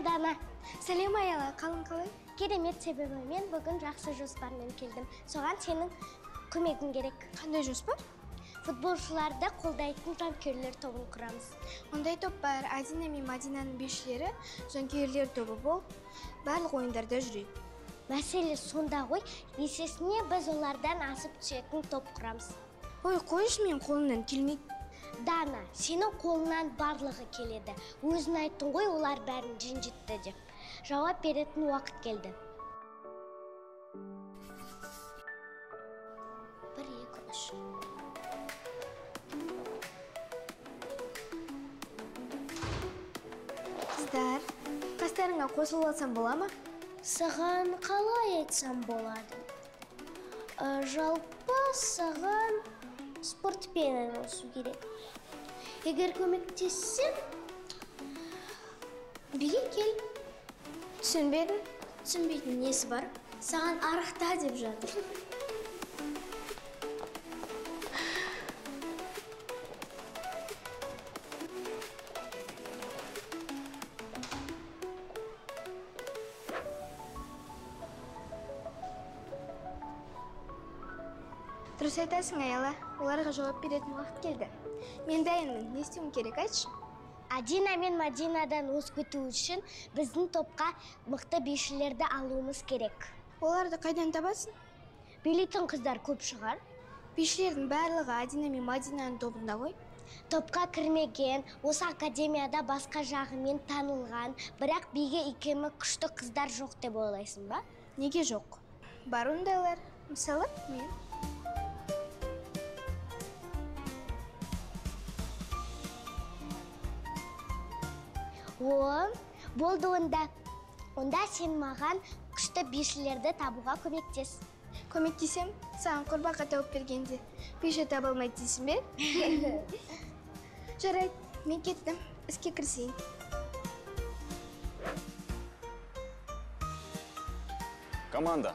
дана сәлем аяла қалың қалай керемет себебі мен бүгін жақсы жоспармен келдім. Соған сенің көмегің керек. Қандай жоспар? Футболшыларды қолдайтын жанкүйерлер тобын құрамыз. Ондай топ бар. Адина мен мадинаның бишілері жанкүйерлер тобы болып барлық ойындарда жүреді. Мәселе сонда ғой. Есесіне біз олардан асып түсетін топ құрамыз. Ой қойшы мен қолымнан келмейді. Дана сенің қолыңнан барлығы келеді. Өзің айттың ғой олар бәрін ренжітті деп. Жауап беретін уақыт келді. Бір екі үш. Қыздар қастарыңа қосылып алсам бола ма? Саған қалай айтсам болады? Ә, жалпы саған спортпен айналысу керек егер көмектессем биге кел түсінбедім. Түсінбейтін несі бар? Саған арықта деп жатыр. Айтасың аяла оларға жауап беретін уақыт келді. Мен дайынмын. Не істеуім керек? Айтшы. Адина мен мадинадан озып кету үшін біздің топқа мықты бишілерді алуымыз керек. Оларды қайдан табасың? Билейтін қыздар көп шығар. Бишілердің барлығы адина мен мадинаның тобында ғой. Топқа кірмеген осы академияда басқа жағымен танылған бірақ биге икемі күшті қыздар жоқ деп ойлайсың ба? Неге жоқ? Бар ондайлар. Мысалы мен. О болды онда. Онда сен маған күшті бишілерді табуға көмектес. Көмектесем? Саған құрбақа тауып бергенде. Биші таба алмайды дейсің бе? Жарайды мен кеттім. Іске кірісейін. Команда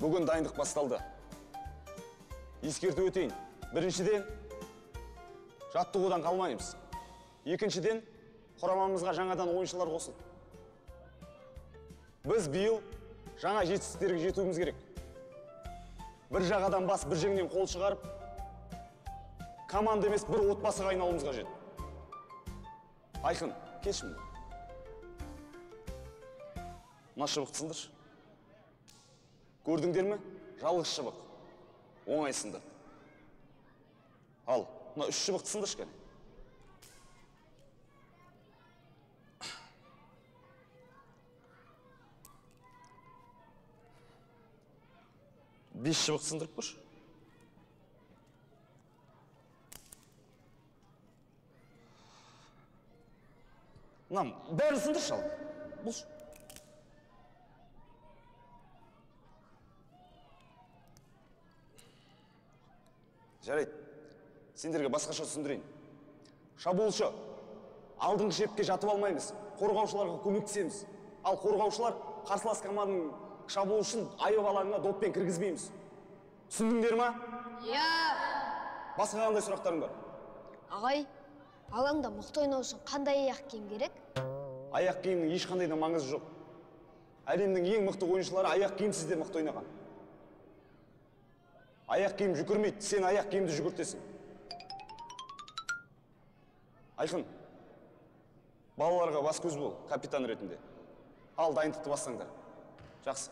бүгін дайындық басталды. Ескерту өтейін. Біріншіден жаттығудан қалмаймыз. Екіншіден құрамамызға жаңадан ойыншылар қосылды. Біз биыл жаңа жетістіктерге жетуіміз керек. Бір жағадан бас бір жеңнен қол шығарып команда емес бір отбасыға айналуымыз қажет. Айқын келші мына мына шыбықты сындыршы көрдіңдер ме? Жалғыз шыбық. Оңай сындырды ал мына үш шыбықты сындыршы кәне. Бес шыбық сындырып көрші. Мынам бәрін сындыршы ал. Бұлшы жарайды. Сендерге басқаша түсіндірейін. Шабуылшы алдыңғы шепке жатып алмаймыз. Қорғаушыларға көмектесеміз. Ал қорғаушылар қарсылас команданың шабуылшысын айып алаңына доппен кіргізбейміз түсіндіңдер ма иә басқа қандай сұрақтарың бар ағай алаңда мықты ойнау үшін қандай аяқ киім керек аяқ киімнің ешқандай да маңызы жоқ әлемнің ең мықты ойыншылары аяқ киімсіз де мықты ойнаған аяқ киім жүгірмейді сен аяқ киімді жүгіртесің айқын балаларға бас көз бол капитан ретінде ал дайындықты бастаңдар жақсы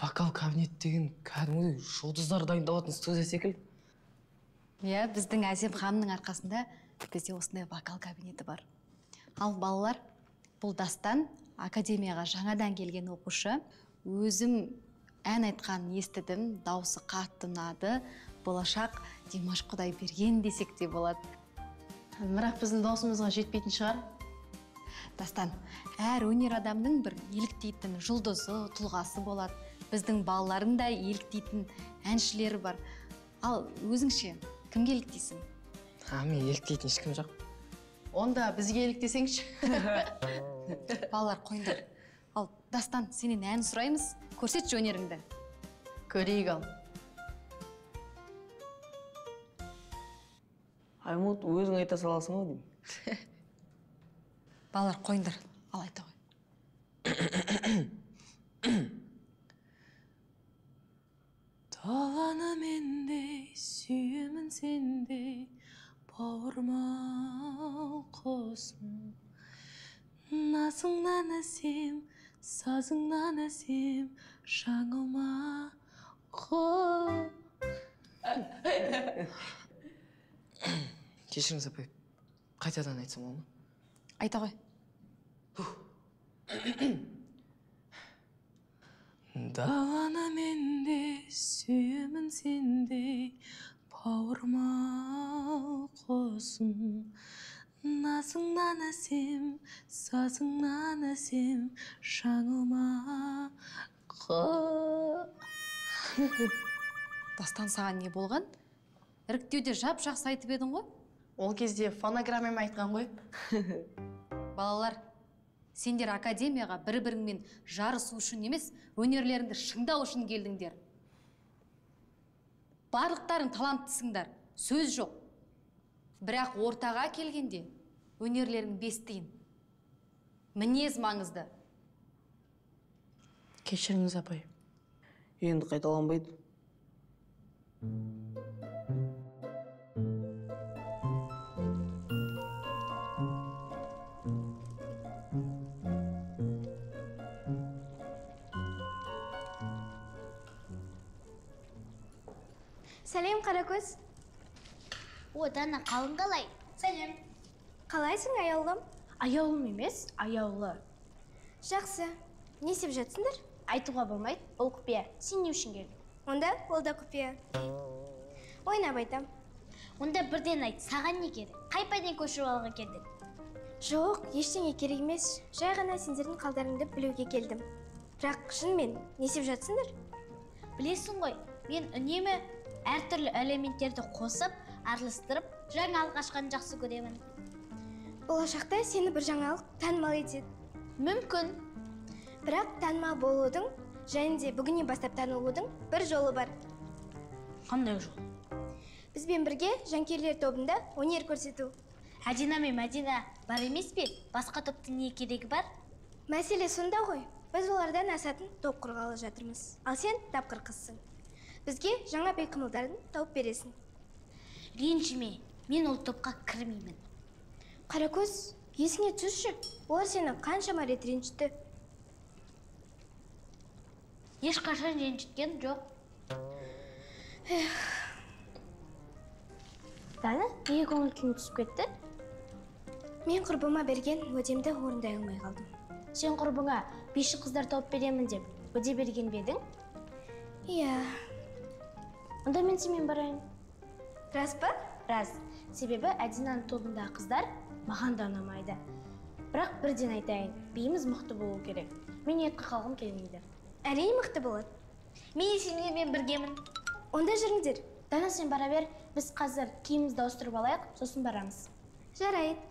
вокал кабинет деген кәдімгідей жұлдыздар дайындалатын студия секілді. Иә біздің әсем ханымның арқасында бізде осындай вокал кабинеті бар. Ал балалар бұл дастан академияға жаңадан келген оқушы өзім ән айтқанын естідім дауысы қатты ұнады болашақ димаш құдайберген десек те болады. Бірақ біздің даусымызға жетпейтін шығар. Дастан әр өнер адамның бір еліктейтін жұлдызы тұлғасы болады. Біздің балалардың да еліктейтін әншілері бар. Ал өзіңше кімге еліктейсің а мен еліктейтін ешкім жоқ. Онда бізге еліктесеңші балалар қойыңдар. Ал дастан сенен ән сұраймыз көрсетші өнеріңді. Көрейік ал. Аймут өзің айта саласың ғой деймін. Балалар қойыңдар. Ал айта ғой. сендей бауырмал құсым назыңнан әсем сазыңнан әсем жаңылма кешіріңіз апай қайтадан айтсам болады ма айта ғой даланы менде сүйемін сендей бауырмал құсым назыңнан әсем сазыңнан әсем жаңылма дастан саған не болған? Іріктеуде жап жақсы айтып едің ғой. Ол кезде фонограммамен айтқан ғой. Балалар сендер академияға бір біріңмен жарысу үшін емес өнерлеріңді шыңдау үшін келдіңдер. Барлықтарың таланттысыңдар. Сөз жоқ. Бірақ ортаға келгенде өнерлерің бес тиын. Мінез маңызды. Кешіріңіз апай. Енді қайталанбайды сәлем қаракөз о дана қалың қалай? Сәлем. Қалайсың аяулым? Аяулым емес аяулы. Жақсы. Не істеп жатсыңдар? Айтуға болмайды ол құпия. Сен не үшін келдің? Онда ол да құпия. Ойнап айтам. Онда бірден айт саған не керек? Қай пәннен көшіріп алуға келдің жоқ ештеңе керек емес. Жай ғана сендердің қалдарыңды білуге келдім. Бірақ шынымен не істеп жатсыңдар? Білесің ғой мен үнемі әртүрлі элементтерді қосып араластырып жаңалық ашқанды жақсы көремін. Болашақта сені бір жаңалық танымал етеді. Мүмкін. Бірақ танымал болудың және де бүгіннен бастап танылудың бір жолы бар. Қандай жол? Бізбен бірге жанкүйерлер тобында өнер көрсету. Әдина мен мәдина бар емес пе? Басқа топтың не керегі бар? Мәселе сонда ғой. Біз олардан асатын топ құрғалы жатырмыз. Ал сен тапқыр қызсың. Бізге жаңа би қимылдарын тауып бересің. Ренжіме мен ол топқа кірмеймін. Қаракөз есіңе түсірші олар сені қаншама рет ренжітті. Ешқашан ренжіткен жоқ. Дана неге көңіл күйің түсіп кетті? Мен құрбыма берген уәдемді орындай алмай қалдым. Сен құрбыңа биші қыздар тауып беремін деп уәде берген бе едің? Иә. Онда мен сенімен барайын. Рас па? Рас. Себебі әдинаның тобындағы қыздар маған да ұнамайды. Бірақ бірден айтайын биіміз мықты болу керек. Мен екіге қалғым келмейді. Әрине мықты болады. Мен сендермен біргемін. Онда жүріңдер. Дана сен бара бер. Біз қазір киімімізді ауыстырып алайық сосын барамыз. Жарайды.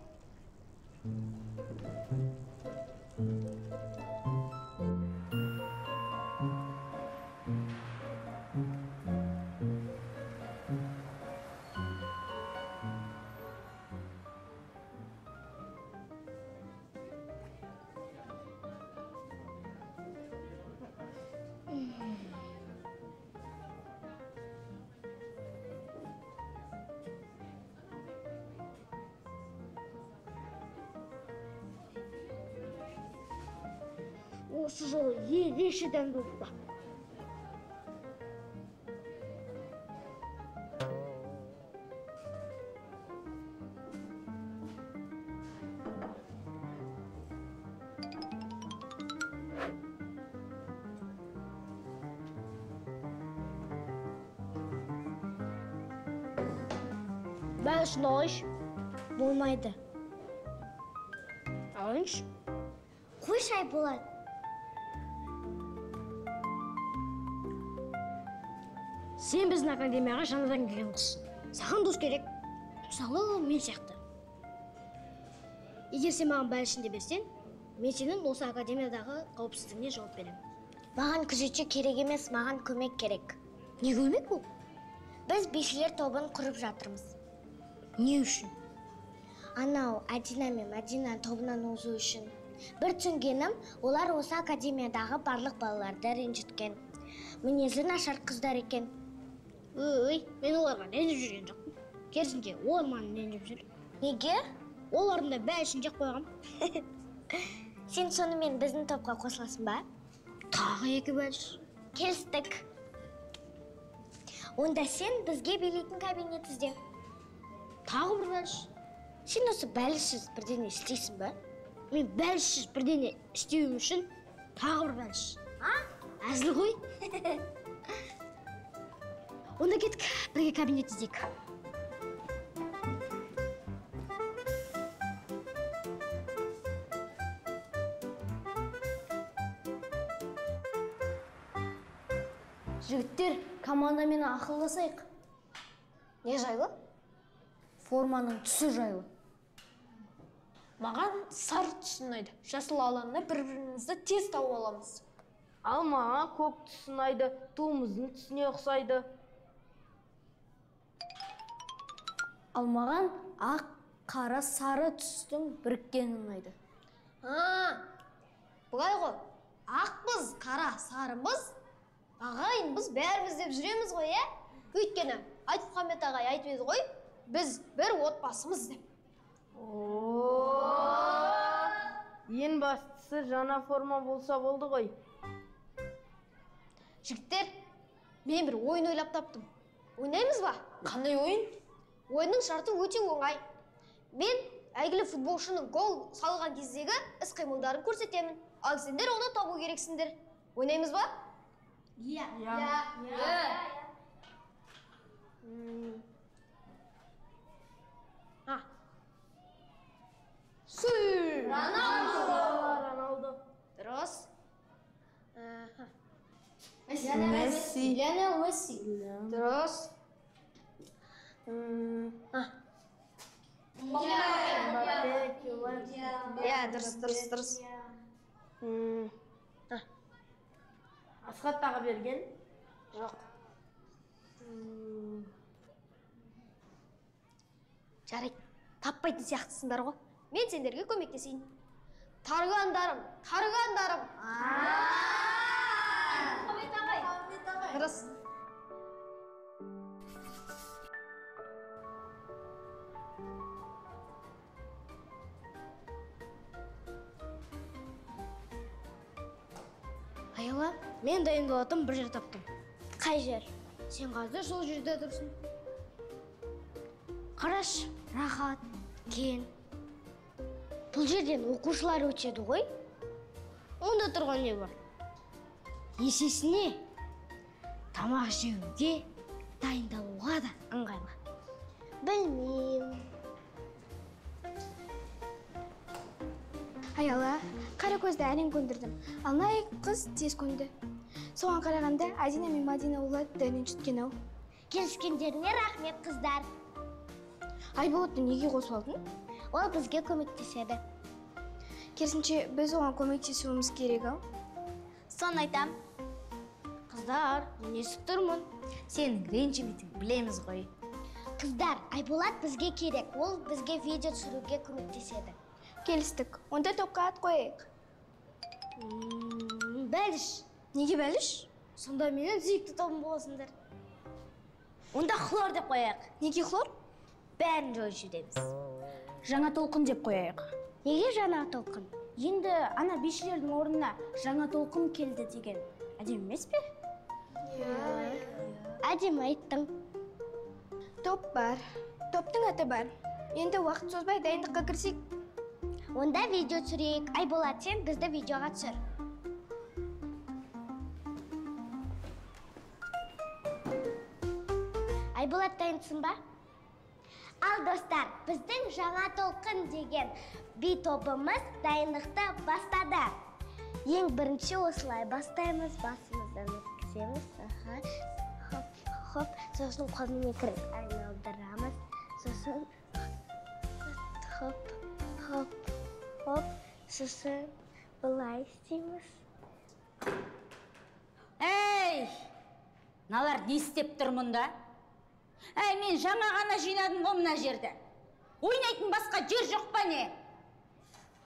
Осы жолы ерекше дәм болды шында қойшы болмайды алайыншы біздің академияға жаңадан келген қызсың саған дос керек. Мысалы мен сияқты. Егер сен маған бәлішінде берсең мен сенің осы академиядағы қауіпсіздігіне жауап беремін. Маған күзетші керек емес маған көмек керек. Не көмек бұл? Біз бишілер тобын құрып жатырмыз. Не үшін? Анау әдина мен мәдина тобынан озу үшін. Бір түсінгенім олар осы академиядағы барлық балаларды ренжіткен. Мінезі нашар қыздар екен. Ой мен оларға ренжіп жүрген жоқпын керісінше олар маған ренжіп жүр неге олардың да бәлішін жеп қойғанмын сен сонымен біздің топқа қосыласың ба тағы екі бәліш келістік онда сен бізге билейтін кабинет ізде тағы бір бәліш сен осы бәлішсіз бірдеңе істейсің ба мен бәлішсіз бірдеңе істеуім үшін тағы бір бәліш әзіл ғой онда кеттік бірге кабинет іздейік жігіттер командамен ақылдасайық не жайлы? Форманың түсі жайлы. Маған сары түс ұнайды жасыл алаңда бір бірімізді тез тауып аламыз. Ал маған көк түс ұнайды туымыздың түсіне ұқсайды. Ал маған ақ қара сары түстің біріккені ұнайды. Былай ғой. Ақпыз қара сарымыз ағайынбыз бәріміз деп жүреміз ғой иә? Өйткені айтмұхаммед ағай айтып еді ғой біз бір отбасымыз деп. Ең бастысы жаңа форма болса болды ғой. Жігіттер мен бір ойын ойлап таптым. Ойнаймыз ба? Қандай ойын? Ойынның шарты өте оңай. Мен әйгілі футболшының гол салған кездегі іс қимылдарын көрсетемін. Ал сендер оны табу керексіңдер. Ойнаймыз ба? Иә. Роналдо дұрыс. Месси лионел месси дұрыс. Иә дұрыс дұрыс дұрыс асхат тағыберген жоқ жарайды таппайтын сияқтысыңдар ғой мен сендерге көмектесейін таргандарым таргандарым дұрыс мен дайындалатын бір жер таптым. Қай жер? Сен қазір сол жерде тұрсың. Қараш рахат кен. Бұл жерден оқушылар өтеді ғой. Онда тұрған не бар? Есесіне тамақ жеуге дайындалуға да ыңғайлы. Білмеймін. Аяла қара көзді әрең көндірдім. Ал қыз тез көнді. Соған қарағанда әдина мен мадина оларды да ренжіткен ау. Келіскендеріңе рахмет қыздар. Айболатты неге қосып алдың? Ол бізге көмектеседі. Керісінше біз оған көмектесуіміз керек ау. Соны айтам. Қыздар мен естіп тұрмын? Сенің ренжімейтініңді білеміз ғой. Қыздар айболат бізге керек. Ол бізге видео түсіруге көмектеседі. Келістік. Онда топқа ат қояйық. Бәліш. Неге бәліш? Сонда менің сүйікті тобым боласыңдар. Онда хлор деп қояйық. Неге хлор? Бәрін жойып жібереміз жаңа толқын деп қояйық. Неге жаңа толқын? Енді ана бишілердің орнына жаңа толқын келді деген әдемі емес пе? Әдемі айттың. Топ бар топтың аты бар. Енді уақыт созбай дайындыққа кірісейік онда видео түсірейік. Айболат сен бізді видеоға түсір. Айболат дайынсың ба? Ал достар біздің жаңа толқын деген би тобымыз дайындықты бастады. Ең бірінші осылай бастаймыз басымыздан өткіземіз. Аха хоп хоп. Сосын қолмен айналдырамыз. Сосын хоп хоп хоп. Сосын былай істейміз. Әй мыналар не істеп тұр мұнда? әй мен жаңа ғана жинадым ғой мына жерді. Ойнайтын басқа жер жоқ па не?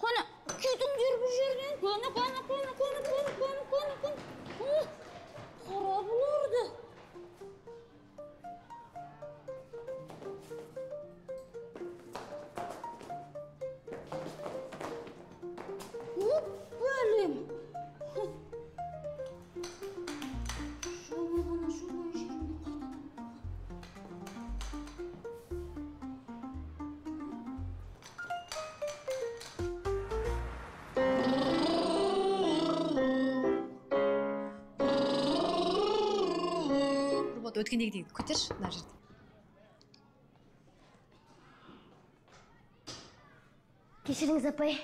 Қоны күйдіңдер бұл жерден. Көні көні көні көні көні көні көні қора бұларды нұрболат өткендегідей көтерші мына жерде. Кешіріңіз апай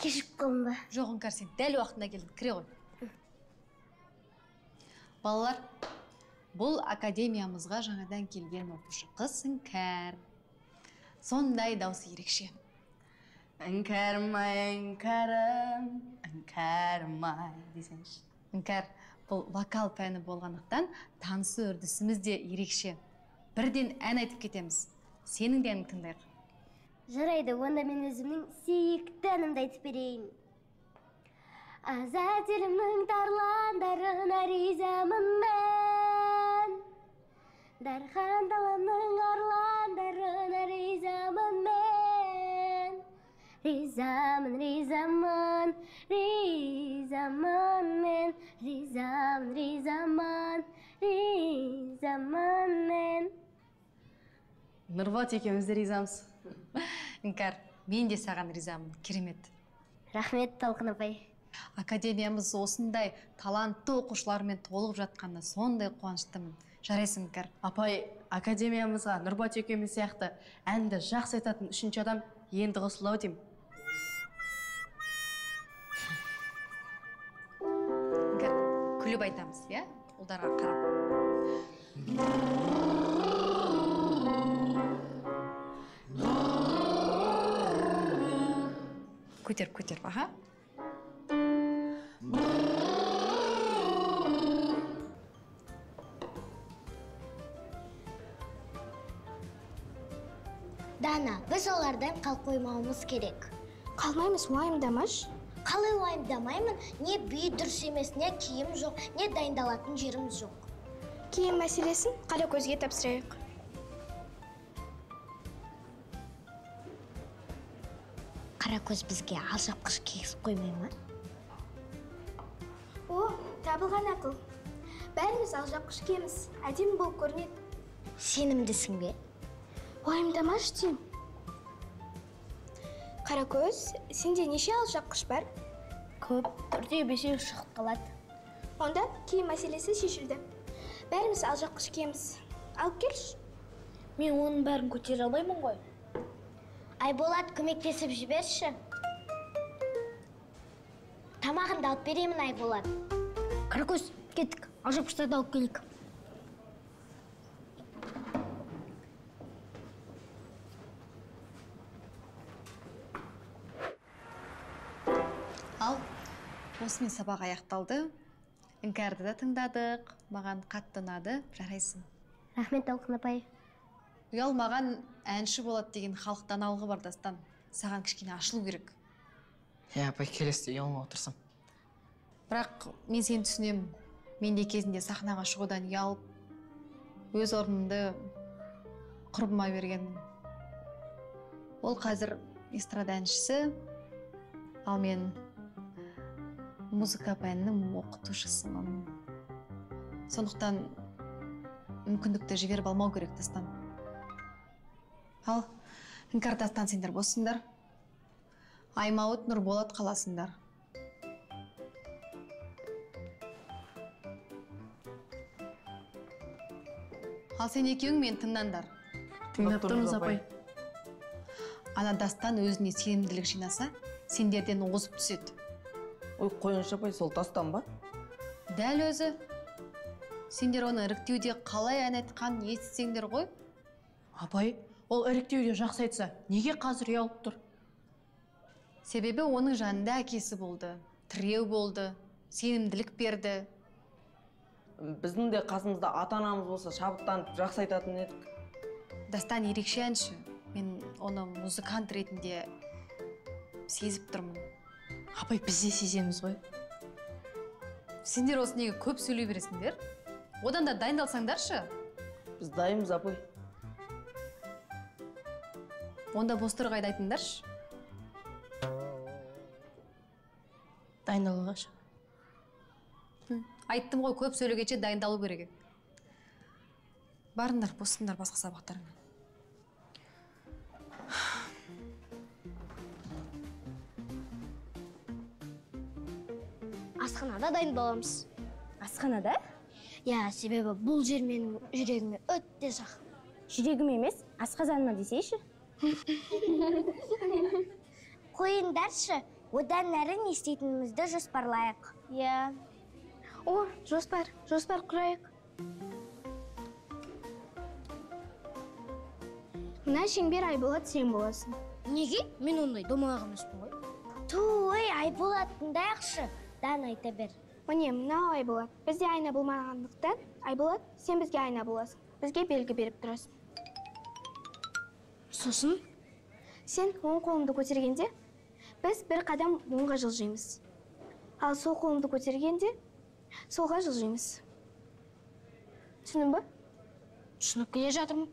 кешігіп қалдым ба? Жоқ іңкәр сен дәл уақытында келдің кіре ғой. Балалар бұл академиямызға жаңадан келген оқушы қыз іңкәр. Сондай дауысы ерекше. Іңкәрмай іңкәрім іңкәрмай десеңші. Іңкәр бұл вокал пәні болғандықтан танысу үрдісіміз де ерекше. Бірден ән айтып кетеміз. Сенің де әніңді тыңдайық. Жарайды онда мен өзімнің сүйікті әнімді айтып берейін. Азат елімнің тарландарына ризамын мен дархан даламның арландарына ризамын мен ризамын ризамын. Ризамын мен ризамын ризамын ризамын мен нұрболат екеуміз де ризамыз. Іңкәр мен де саған ризамын керемет. Рахмет толқын апай. Академиямыз осындай талантты оқушылармен толығып жатқанына сондай қуаныштымын. Жарайсың іңкәр. Апай академиямызға нұрбат екеуміз сияқты әнді жақсы айтатын үшінші адам енді қосылды ау деймін. Күліп айтамыз иә? Ұлдарға қарап. Көтеріп көтеріп аха. Дана біз олардан қалып қоймауымыз керек. Қалмаймыз уайымдамашы қалай уайымдамаймын? Не би дұрыс емес не киім жоқ не дайындалатын жеріміз жоқ. Киім мәселесін қаракөзге тапсырайық. Қаракөз бізге алжапқыш кигізіп қоймай ма? О табылған ақыл. Бәріміз алжапқыш киеміз. Әдемі болып көрінеді. Сенімдісің бе? Уайымдамашы деймін. Қаракөз сенде неше алжапқыш бар? Көп төртеу бесеу шығып қалады. Онда киім мәселесі шешілді. Бәріміз алжапқыш киеміз. Алып келші мен оның бәрін көтере алмаймын ғой. Айболат көмектесіп жіберші. Тамағыңды алып беремін айболат. Қаракөз кеттік. Алжапқыштарды алып келейік. Осымен сабақ аяқталды. Іңкәрді да тыңдадық маған қатты ұнады. Жарайсың. Рахмет толқын апай. Ұялмаған әнші болады деген халық даналығы бар дастан. Саған кішкене ашылу керек. Иә апай келесіде ұялмай отырсам. Бірақ мен сені түсінемін мен де кезінде сахнаға шығудан ұялып өз орнымды құрбыма бергенмін ол қазір эстрада әншісі. Ал мен музыка пәнінің оқытушысымын. Сондықтан мүмкіндікті жіберіп алмау керек дастан ал іңкәр дастан сендер боссыңдар аймауыт нұрболат қаласыңдар ал сен екеуің мені тыңдаңдар. Тыңдап тұрмыз апай. Ана дастан өзіне сенімділік жинаса сендерден озып түседі. Ой қойыңшы апай сол дастан ба? Дәл өзі. Сендер оны іріктеуде қалай ән айтқанын естісеңдер ғой. Апай ол іріктеуде жақсы айтса неге қазір ұялып тұр? Себебі оның жанында әкесі болды тіреу болды сенімділік берді. Біздің де қасымызда ата анамыз болса шабыттанып жақсы айтатын едік. Дастан ерекше әнші. Мен оны музыкант ретінде сезіп тұрмын. Апай біз де сеземіз ғой. Сендер осы неге көп сөйлей бересіңдер? Одан да дайындалсаңдаршы. Біз дайынбыз апай онда бос тұрғайды айтыңдаршы дайындалғашы айттым ғой көп сөйлегенше дайындалу керек барыңдар босыңдар басқа сабақтарыңа. Асханада дайындаламыз асханада? Иә себебі бұл жер менің жүрегіме өте жақын. Жүрегім емес асқазаныма десейші. Қойыңдаршы одан әрі не істейтінімізді жоспарлайық. Иә. О жоспар жоспар құрайық. Мына шеңбер айболат сен боласың. Неге? Мен ондай домалақ емеспін ғой. Туй айболат тыңдайықшы. Дан айта бер міне мынау айболат бізде айна болмағандықтан айболат сен бізге айна боласың бізге белгі беріп тұрасың сосын сен оң қолыңды көтергенде біз бір қадам оңға жылжимыз ал сол қолыңды көтергенде солға жылжимыз түсіндің ба түсініп келе жатырмын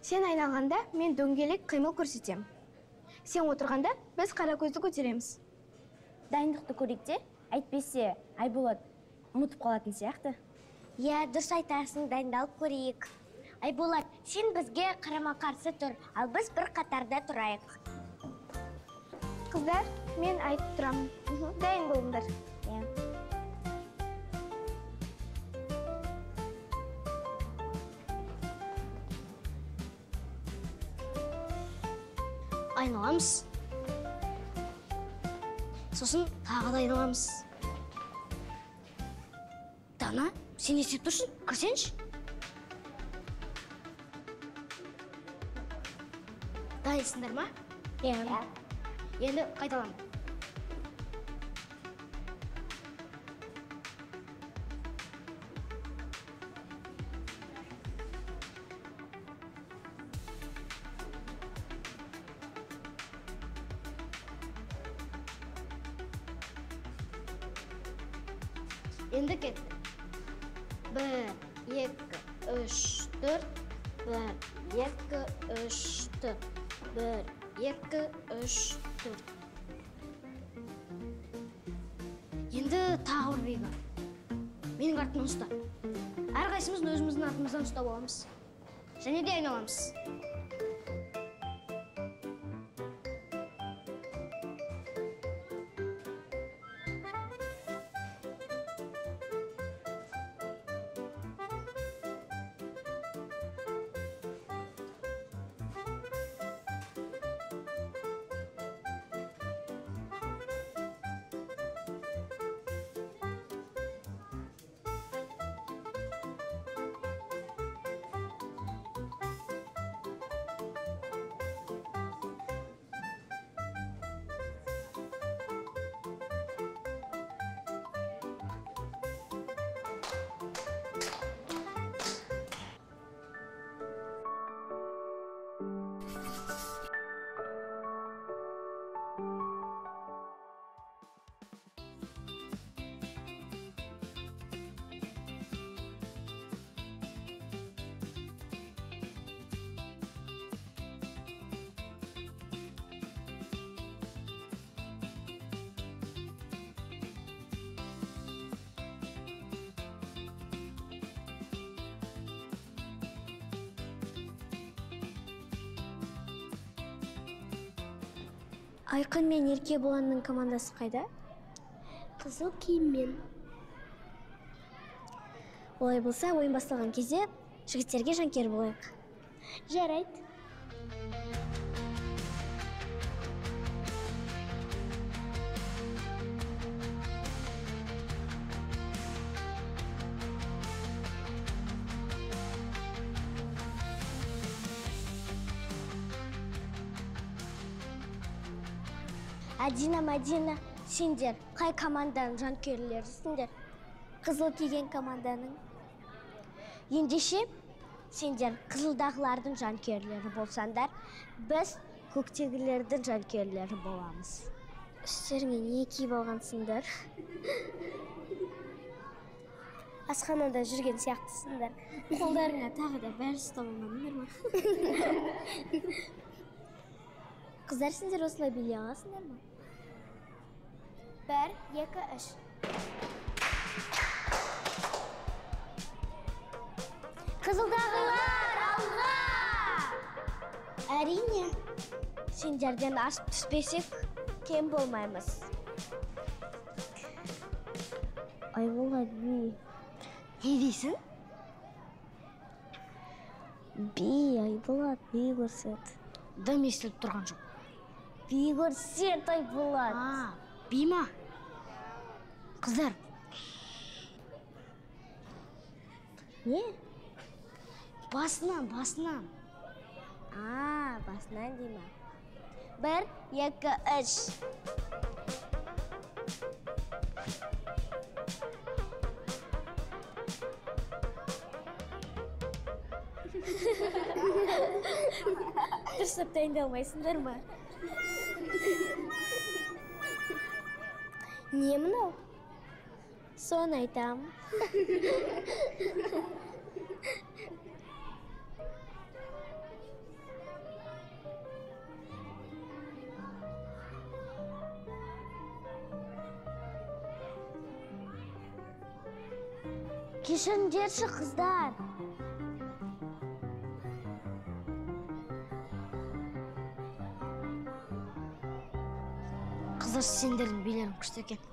сен айналғанда мен дөңгелек қимыл көрсетемін сен отырғанда біз қара көзді көтереміз дайындықты көрейік те әйтпесе айболат ұмытып қалатын сияқты. Иә дұрыс айтасың дайындалып көрейік. Айболат сен бізге қарама қарсы тұр ал біз бір қатарда тұрайық. Қыздар мен айтып тұрамын. Дайын болыңдар. Иә. Айналамыз. Сосын тағы да айналамыз. Дана сен не істеп тұрсың? Кірсеңші. Дайынсыңдар ма? Иә. Енді қайталамын. Енді кеттік. Бір екі үш төрт. Бір екі үш төрт. Бір екі үш төрт. Енді тағы бір биік менің артымнан ұста. Әрқайсымыз өзіміздің артымыздан ұстап аламыз және де айналамыз. Айқын мен еркебұланның командасы қайда? Қызыл киіммен. Олай болса ойын басталған кезде жігіттерге жанкер болайық. Жарайды. Әдина мәдина сендер қай команданың жанкүйерлерісіңдер қызыл киген команданың. Ендеше сендер қызылдағылардың жанкүйерлері болсаңдар біз көктегілердің жанкүйерлері боламыз. Үстеріңе не киіп алғансыңдар асханада жүрген сияқтысыңдар. Қолдарыңа тағы да бәрі ұстап алмадыңдар ма қыздар сендер осылай билей аласыңдар ма? Бір екі үш қызылдағылар алға әрине сендерден асып түспесек кем болмаймыз айболат би не дейсің би айболат би көрсет дым естіліп тұрған жоқ би көрсет айболат а би ма қыздар не басынан басынан а басынан дей ма бір екі үш дұрыстап дайындалмайсыңдар ма не мынау соны айтам кешіріңдерші қыздар қыздар сендердің билерің күшті екен.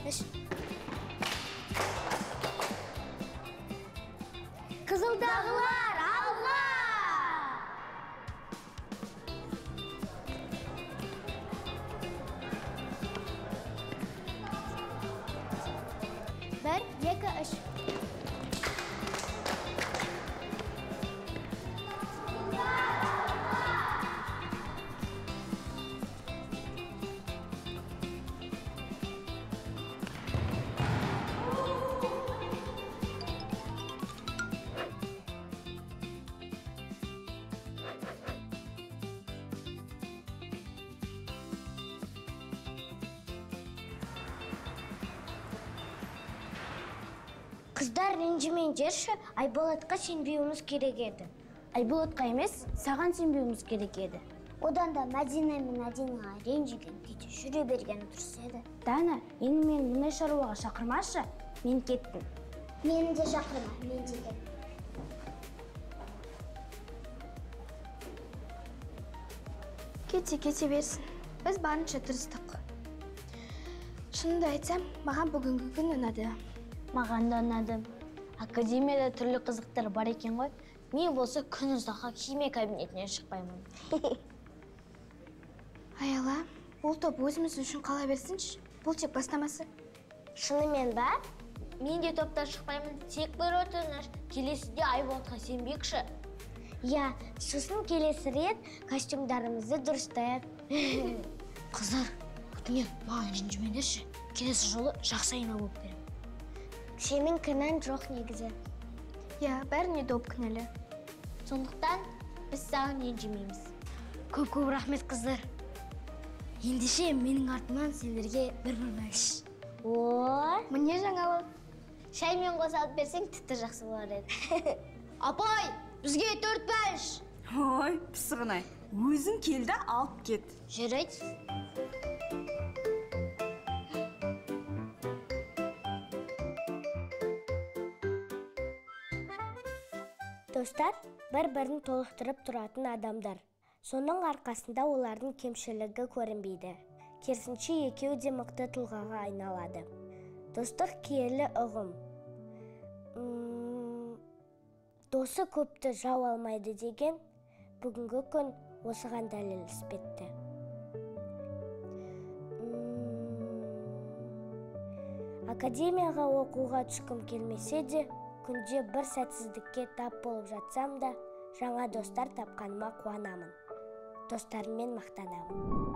Екі үш ренжімеңдерші. Айболатқа сенбеуіміз керек еді. Айболатқа емес саған сенбеуіміз керек еді. Одан да мәдина мен мәдинаға ренжіген күйде жүре бергені дұрыс еді. Дана енді мені мұндай шаруаға шақырмашы. Мен кеттім. Мені де шақырма мен де кеттім. Кете кете берсін. Біз барынша тырыстық. Шынымды айтсам маған бүгінгі күн ұнады. Маған да ұнады. Академияда түрлі қызықтар бар екен ғой. Мен болса күн ұзаққа химия кабинетінен шықпаймын. Аяла бұл топ өзіміз үшін қала берсінші бұл тек бастамасы. Шынымен ба? Мен де топтан шықпаймын тек бір өтініш келесіде айболатқа сенбейікші иә сосын келесі рет костюмдарымызды дұрыстайық. Қыздар өтінемін маған ренжімеңдерші. Келесі жолы жақсы айна болып беремін. Сенің кінәң жоқ негізі. Иә бәріне доп кінәлі. Сондықтан біз саған ренжімейміз көп көп рахмет қыздар. Ендеше менің артымнан сендерге бір бір бәліш. О! Міне жаңалық. Шаймен қоса алып берсең тіпті жақсы болар еді. Апай бізге төрт бәліш. Ой пысығын ай өзің кел да алып кет. Жүрейді достар бір бірін толықтырып тұратын адамдар. Соның арқасында олардың кемшілігі көрінбейді. Керісінше екеуі де мықты тұлғаға айналады. Достық киелі ұғым. Досы көпті жау алмайды деген бүгінгі күн осыған дәлел іспетті. Академияға оқуға түскім келмесе де күнде бір сәтсіздікке тап болып жатсам да жаңа достар тапқаныма қуанамын. Достарыммен мақтанамын.